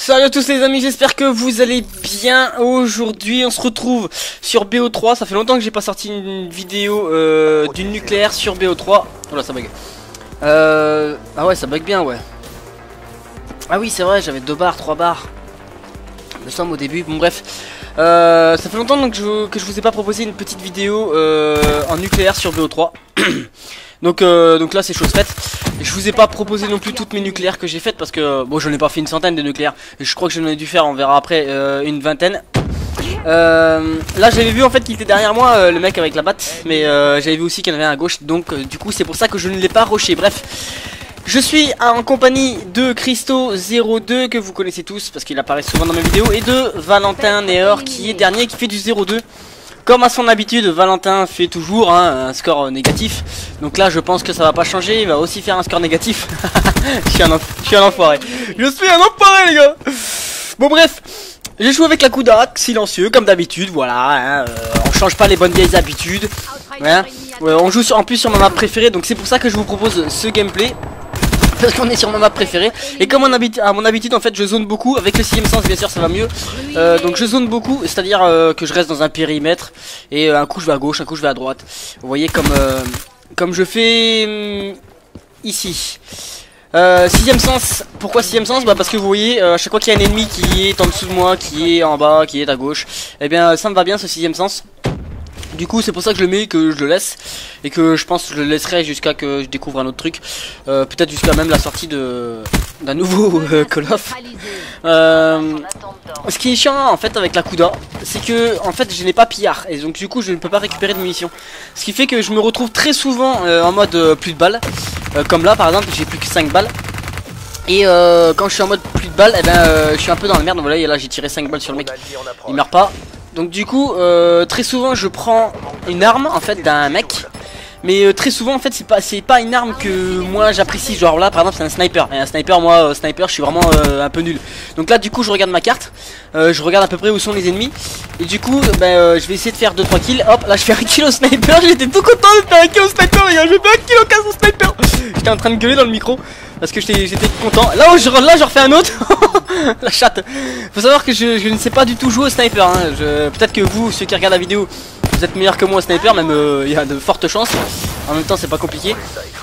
Salut à tous les amis, j'espère que vous allez bien. Aujourd'hui, on se retrouve sur BO3. Ça fait longtemps que j'ai pas sorti une vidéo euh, du nucléaire sur BO3. Oh là, ça bug. Euh, ah ouais, ça bug bien, ouais. Ah oui, c'est vrai, j'avais deux barres, trois barres. Nous sommes au début. Bon, bref. Euh, ça fait longtemps donc, que je vous ai pas proposé une petite vidéo euh, en nucléaire sur BO3. donc, euh, donc là, c'est chose faite. Je vous ai pas proposé non plus toutes mes nucléaires que j'ai faites parce que bon, j'en ai pas fait une centaine de nucléaires. Je crois que j'en ai dû faire, on verra après, euh, une vingtaine. Euh, là j'avais vu en fait qu'il était derrière moi euh, le mec avec la batte mais j'avais vu aussi qu'il y en avait un à gauche donc du coup c'est pour ça que je ne l'ai pas rushé bref je suis en compagnie de Christo02 que vous connaissez tous parce qu'il apparaît souvent dans mes vidéos et de Valentin Neor qui est dernier qui fait du 02 comme à son habitude, Valentin fait toujours hein, un score négatif. Donc là, je pense que ça va pas changer. Il va aussi faire un score négatif. je, suis un je suis un enfoiré. Je suis un enfoiré, les gars. Bon, bref. J'ai joué avec la Kuda, silencieux, comme d'habitude. Voilà. hein, euh, on change pas les bonnes vieilles habitudes. hein. On joue en plus sur ma map préférée. Donc c'est pour ça que je vous propose ce gameplay. Parce qu'on est sur ma map préférée. Et comme à mon habitude en fait je zone beaucoup. Avec le sixième sens bien sûr ça va mieux. Euh, Donc je zone beaucoup C'est à dire euh, que je reste dans un périmètre. Et euh, un coup je vais à gauche un coup je vais à droite. Vous voyez comme Comme je fais hum, Ici. Sixième sens, pourquoi sixième sens? Bah parce que vous voyez, à chaque fois qu'il y a un ennemi qui est en dessous de moi, qui est en bas, qui est à gauche, eh bien ça me va bien ce sixième sens. Du coup c'est pour ça que je le mets, que je le laisse, et que je pense que je le laisserai jusqu'à que je découvre un autre truc, Euh, peut-être jusqu'à même la sortie de d'un nouveau euh, Call of. Euh, ce qui est chiant en fait avec la Kuda, c'est que en fait je n'ai pas pillard et donc du coup je ne peux pas récupérer de munitions. Ce qui fait que je me retrouve très souvent en mode plus de balles, comme là par exemple j'ai plus que 5 balles. Et quand je suis en mode plus de balles, et ben je suis un peu dans la merde. Voilà, et là j'ai tiré 5 balles sur le mec, il meurt pas. Donc du coup, euh, très souvent je prends une arme en fait d'un mec. Mais euh, très souvent en fait c'est pas c'est pas une arme que moi j'apprécie. Genre là par exemple c'est un sniper. Et un sniper moi euh, sniper je suis vraiment euh, un peu nul. Donc là du coup je regarde ma carte. Je regarde à peu près où sont les ennemis. Et du coup ben je vais essayer de faire 2-3 kills. Hop là je fais un kill au sniper. J'étais tout content de faire un kill au sniper les gars. Je un kill au casse au sniper. J'étais en train de gueuler dans le micro parce que j'étais content. Là où je là je refais un autre. La chatte. Faut savoir que je, ne sais pas du tout jouer au sniper hein. Peut-être que vous ceux qui regardent la vidéo vous êtes meilleur que moi au sniper, même euh, il y a de fortes chances. En même temps, c'est pas compliqué.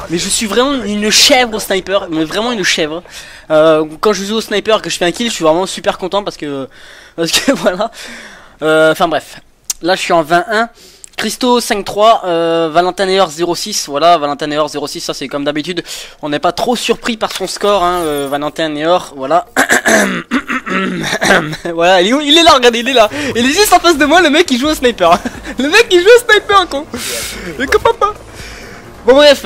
Mais je suis vraiment une chèvre au sniper, mais vraiment une chèvre. Euh, quand je joue au sniper, que je fais un kill, je suis vraiment super content parce que, parce que voilà. Euh, Enfin bref, là je suis en 21. Christo 5-3, euh, Valentin Neor 06, voilà, Valentin Neor 06, ça c'est comme d'habitude, on n'est pas trop surpris par son score, hein, euh, Valentin voilà. voilà, il est, là, regardez, il est là. Il est juste en face de moi, le mec il joue au sniper. le mec il joue au sniper, con. Le copain. Bon bref,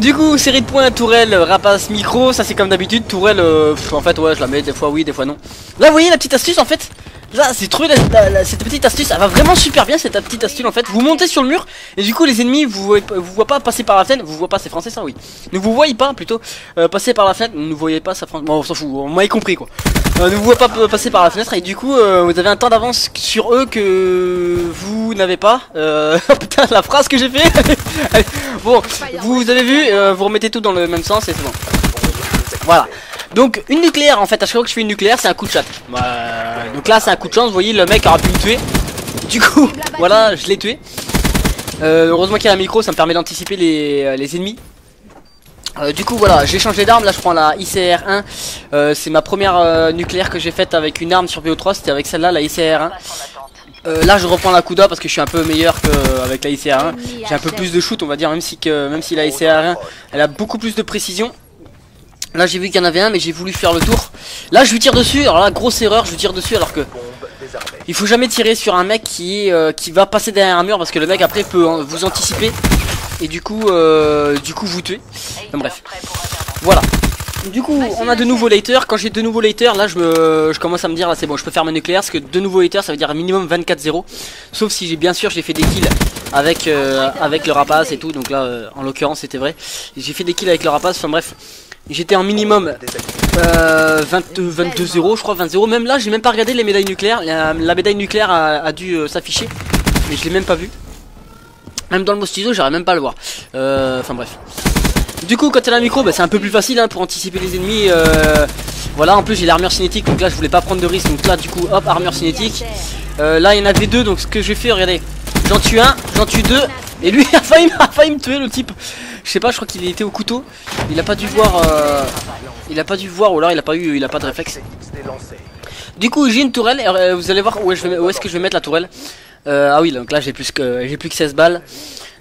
du coup, série de points, tourelle, rapace, micro, ça c'est comme d'habitude, tourelle, euh, en fait ouais, je la mets des fois oui, des fois non. Là vous voyez la petite astuce en fait Là, c'est trouvé la- la- la- cette petite astuce, elle va vraiment super bien cette petite astuce en fait. Vous montez sur le mur et du coup les ennemis vous vous voient pas passer par la fenêtre, vous voient pas, c'est français ça oui. Ne vous voyez pas plutôt euh, passer par la fenêtre, ne vous voyez pas ça français. Bon, on s'en fout, on m'avait compris quoi. Euh, ne vous voyez pas p- passer par la fenêtre et du coup euh, vous avez un temps d'avance sur eux que vous n'avez pas. Euh, oh putain la phrase que j'ai fait. Bon, vous avez vu, euh, vous remettez tout dans le même sens et c'est bon. Voilà. Donc une nucléaire en fait, à chaque fois que je fais une nucléaire c'est un coup de chat. Bah, donc là c'est un coup de chance, vous voyez le mec aura pu me tuer. Du coup, voilà, je l'ai tué. Euh, heureusement qu'il y a un micro, ça me permet d'anticiper les, euh, les ennemis. Euh, du coup voilà, j'ai changé d'arme, là je prends la ICR-1 Euh, C'est ma première nucléaire que j'ai faite avec une arme sur VO3, c'était avec celle-là, la ICR-1 Euh, Là je reprends la Kuda parce que je suis un peu meilleur qu'avec la ICR-1 J'ai un peu plus de shoot on va dire, même si, que, même si la ICR-1 elle a beaucoup plus de précision Là j'ai vu qu'il y en avait un mais j'ai voulu faire le tour Là je lui tire dessus, alors là grosse erreur, je lui tire dessus alors que il faut jamais tirer sur un mec qui euh, qui va passer derrière un mur parce que le mec après peut euh, vous anticiper et du coup euh, du coup vous tuer. Enfin, bref. Voilà. Du coup, on a de nouveaux later. Quand j'ai de nouveaux later, là, je, me, je commence à me dire, là, c'est bon, je peux faire ma nucléaire. Parce que de nouveaux later, ça veut dire un minimum 24-0. Sauf si j'ai, bien sûr, j'ai fait des kills avec, euh, avec le rapace et tout. Donc là, en l'occurrence, c'était vrai. J'ai fait des kills avec le rapace. Enfin bref, j'étais en minimum euh, 22-0, je crois, 20-0. Même là, j'ai même pas regardé les médailles nucléaires. La, la médaille nucléaire a, dû euh, s'afficher. Mais je l'ai même pas vu. Même dans le mostizo, j'arrive même pas à le voir. Euh, Enfin bref. Du coup, quand elle a un micro, bah, c'est un peu plus facile hein, pour anticiper les ennemis. euh, Voilà, en plus j'ai l'armure cinétique, donc là je voulais pas prendre de risque, donc là du coup hop, armure cinétique. Euh, là il y en avait deux, donc ce que j'ai fait, regardez, j'en tue un, j'en tue deux, et lui a failli, a failli me tuer le type. Je sais pas, je crois qu'il était au couteau, il a pas dû voir, euh, il a pas dû voir, ou alors il a pas eu, il a pas de réflexe. Du coup j'ai une tourelle, et, euh, vous allez voir où, est-ce que je vais mettre la tourelle. Euh, ah oui, donc là j'ai plus que j'ai plus que 16 balles,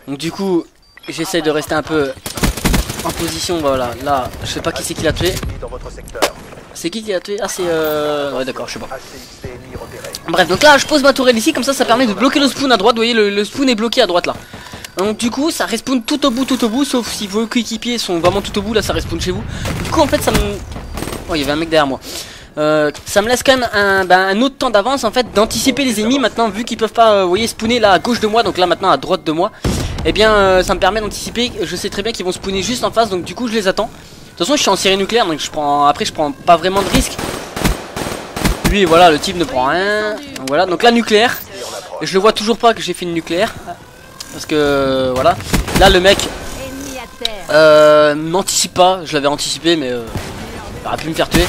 donc du coup j'essaye de rester un peu en position, voilà, là, je sais pas qui c'est qui l'a tué. C'est qui qui l'a tué? Ah c'est euh... Ouais d'accord, je sais pas. Bref, donc là je pose ma tourelle ici, comme ça ça permet de bloquer le spawn à droite, vous voyez le, spawn est bloqué à droite là. Donc du coup ça respawn tout au bout, tout au bout, sauf si vos coéquipiers sont vraiment tout au bout, là ça respawn chez vous. Du coup en fait ça me... Oh il y avait un mec derrière moi. Euh, ça me laisse quand même un, ben, un autre temps d'avance en fait d'anticiper les ennemis maintenant vu qu'ils peuvent pas euh, vous voyez spawner là à gauche de moi donc là maintenant à droite de moi. Et eh bien euh, ça me permet d'anticiper. Je sais très bien qu'ils vont spawner juste en face donc du coup je les attends. De toute façon je suis en série nucléaire donc je prends après je prends pas vraiment de risque. Lui voilà le type ne prend rien. Voilà donc là nucléaire. Je le vois toujours pas que j'ai fait une nucléaire parce que voilà là le mec euh, m'anticipe pas je l'avais anticipé mais euh, il aurait pu me faire tuer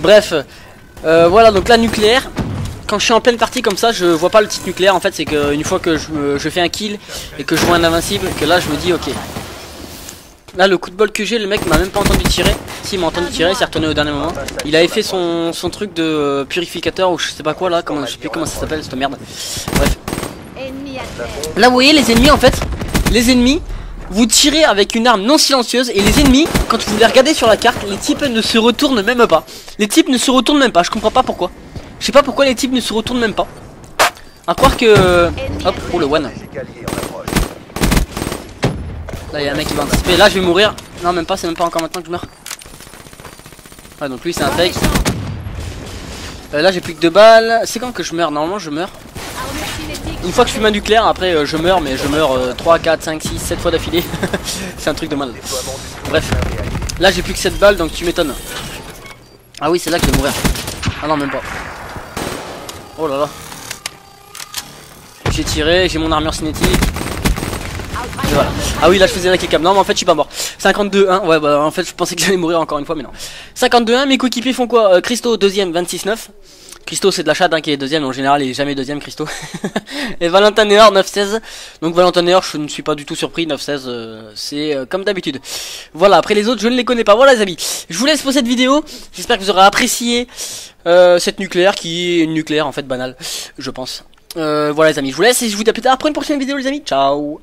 Bref, euh, voilà donc la nucléaire. Quand je suis en pleine partie comme ça, je vois pas le titre nucléaire. En fait, c'est qu'une fois que je, fais un kill et que je vois un invincible, que là je me dis ok. Là, le coup de bol que j'ai, le mec m'a même pas entendu tirer. S'il m'a entendu tirer, il s'est retourné au dernier moment. Il avait fait son, truc de purificateur ou je sais pas quoi là, comment, je sais plus comment ça s'appelle cette merde. Bref. Là, vous voyez les ennemis en fait. Les ennemis, vous tirez avec une arme non silencieuse et les ennemis, quand vous les regardez sur la carte, les types ne se retournent même pas. Les types ne se retournent même pas, je comprends pas pourquoi. Je sais pas pourquoi les types ne se retournent même pas. À croire que... Hop, oh le one. Là il y a un mec qui va anticiper, là je vais mourir. Non même pas, c'est même pas encore maintenant que je meurs. Ouais donc lui c'est un fake. Euh, là j'ai plus que deux balles. C'est quand que je meurs? Normalement je meurs. Une fois que je suis ma nucléaire, après euh, je meurs, mais je meurs 3, 4, 5, 6, 7 fois d'affilée. c'est un truc de mal. Bref. Là j'ai plus que 7 balles, donc tu m'étonnes. Ah oui, c'est là que je vais mourir. Ah non, même pas. Oh là là. J'ai tiré, j'ai mon armure cinétique. Ah oui, là je faisais la cam. Non, mais en fait, je suis pas mort. 52-1. Ouais, bah en fait, je pensais que j'allais mourir encore une fois, mais non. 52-1. Mes coéquipiers font quoi? Euh, Christo, deuxième, 26-9. Christo c'est de la chatte hein, qui est deuxième, en général il est jamais deuxième Christo. et Valentin Néor 9-16. Donc Valentin Néor je ne suis pas du tout surpris, 9-16 euh, c'est euh, comme d'habitude. Voilà, après les autres je ne les connais pas. Voilà les amis, je vous laisse pour cette vidéo. J'espère que vous aurez apprécié euh, cette nucléaire qui est une nucléaire en fait banale, je pense. voilà les amis, je vous laisse et je vous dis à plus tard pour une prochaine vidéo les amis. Ciao